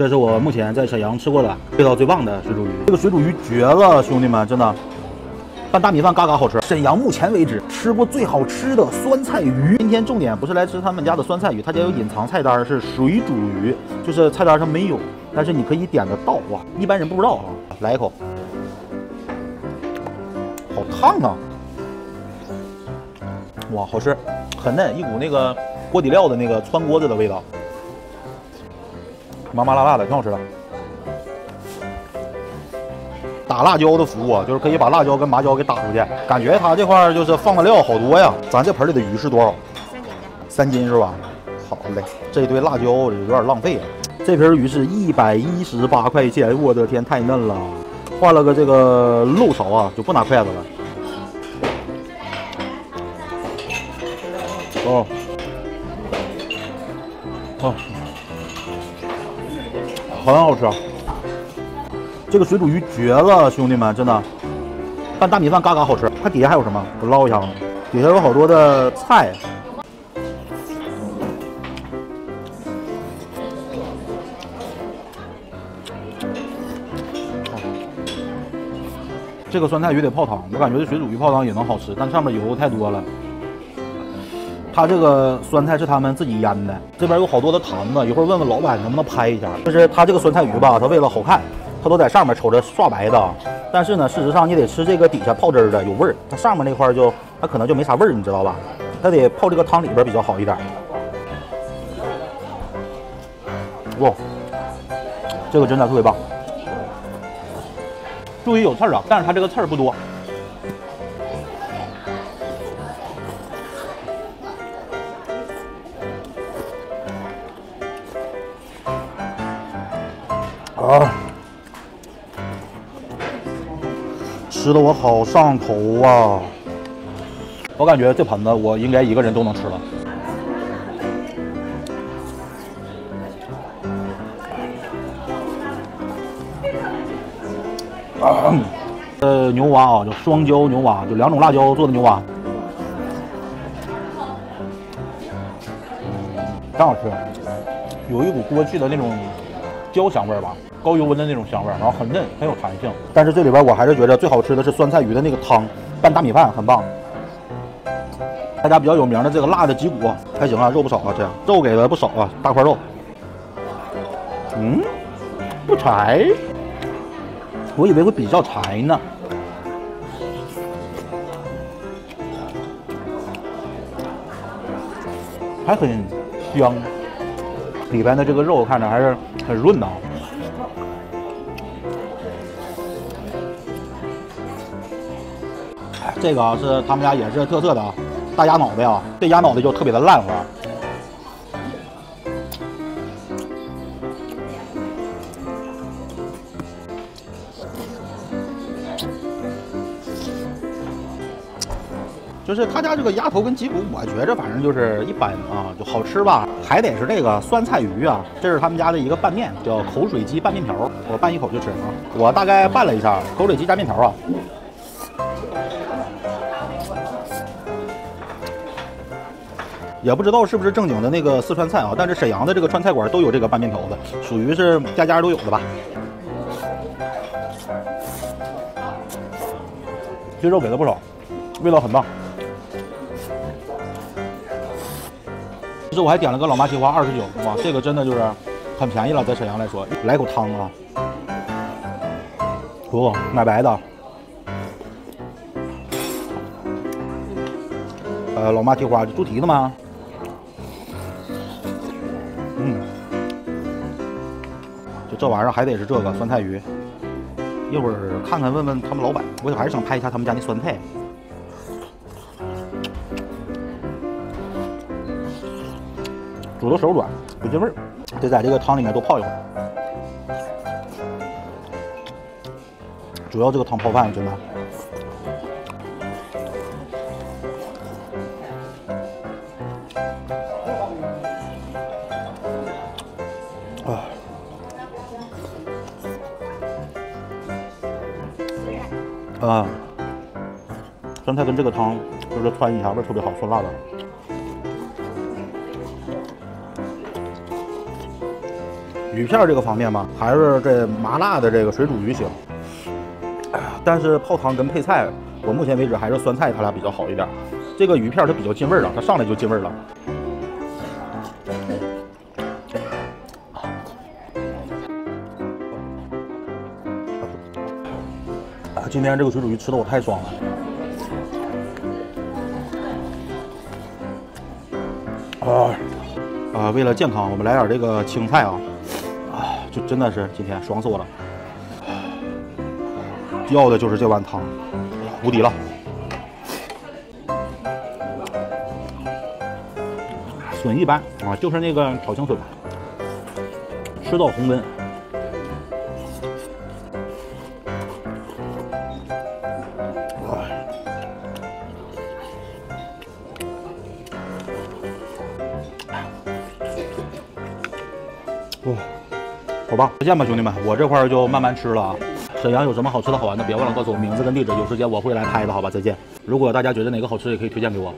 这是我目前在沈阳吃过的味道最棒的水煮鱼，这个水煮鱼绝了，兄弟们，真的拌大米饭嘎嘎好吃。沈阳目前为止吃过最好吃的酸菜鱼。今天重点不是来吃他们家的酸菜鱼，他家有隐藏菜单是水煮鱼，就是菜单上没有，但是你可以点得到哇，一般人不知道啊。来一口，好烫啊！哇，好吃，很嫩，一股那个锅底料的那个汆锅子的味道。麻麻辣辣的，挺好吃的。打辣椒的服务啊就是可以把辣椒跟麻椒给打出去，感觉它这块就是放的料好多呀。咱这盆里的鱼是多少？三斤是吧？好嘞，这堆辣椒有点浪费啊。这瓶鱼是一百一十八块钱，我的天，太嫩了。换了个这个漏勺啊，就不拿筷子了。哦，哦。很好吃，这个水煮鱼绝了，兄弟们，真的拌大米饭嘎嘎好吃。它底下还有什么？我捞一下子，底下有好多的菜。这个酸菜鱼得泡汤，我感觉这水煮鱼泡汤也能好吃，但上面油太多了。它这个酸菜是他们自己腌的，这边有好多的坛子，一会儿问问老板能不能拍一下。就是它这个酸菜鱼吧，它为了好看，它都在上面瞅着刷白的。但是呢，事实上你得吃这个底下泡汁儿的，有味儿。它上面那块就它可能就没啥味儿，你知道吧？它得泡这个汤里边比较好一点。哇，这个真的特别棒。注意有刺儿啊，但是它这个刺儿不多。啊！吃的我好上头啊！我感觉这盆子我应该一个人都能吃了。呃，牛蛙啊，叫双椒牛蛙，就两种辣椒做的牛蛙，真好吃，有一股过去的那种焦香味儿吧。高油温的那种香味，然后很嫩，很有弹性。但是这里边我还是觉得最好吃的是酸菜鱼的那个汤，拌大米饭很棒。他家比较有名的这个辣的脊骨还行啊，肉不少啊，这样肉给的不少啊，大块肉。嗯，不柴，我以为会比较柴呢。还很香，里边的这个肉看着还是很润的。这个是他们家也是特色的啊，大鸭脑袋啊，这鸭脑袋就特别的烂滑。就是他家这个鸭头跟脊骨，我觉着反正就是一般啊，就好吃吧，还得是这个酸菜鱼啊。这是他们家的一个拌面，叫口水鸡拌面条，我拌一口就吃啊。我大概拌了一下口水鸡加面条啊。也不知道是不是正经的那个四川菜啊，但是沈阳的这个川菜馆都有这个拌面条子，属于是家家都有的吧。这肉给的不少，味道很棒。其实我还点了个老妈蹄花二十九，哇，这个真的就是很便宜了，在沈阳来说。来口汤啊，不奶白的。呃，老妈蹄花猪蹄子吗？嗯，就这玩意儿还得是这个酸菜鱼，一会儿看看问问他们老板，我还是想拍一下他们家那酸菜，煮的手软，不进味儿，得在这个汤里面多泡一会儿。主要这个汤泡饭真的。啊，酸菜跟这个汤就是穿一下，味特别好，酸辣的。鱼片这个方面吧，还是这麻辣的这个水煮鱼行。但是泡汤跟配菜，我目前为止还是酸菜它俩比较好一点。这个鱼片它比较进味儿了，它上来就进味儿了。啊，今天这个水煮鱼吃的我太爽了。啊啊！为了健康，我们来点这个青菜啊！就真的是今天爽死我了。要的就是这碗汤，无敌了。笋一般啊，就是那个炒青笋，吃到红温。哇，好吧，再见吧，兄弟们，我这块就慢慢吃了啊。沈阳有什么好吃的好玩的，别忘了告诉我名字跟地址，有时间我会来拍的，好吧？再见。如果大家觉得哪个好吃，也可以推荐给我。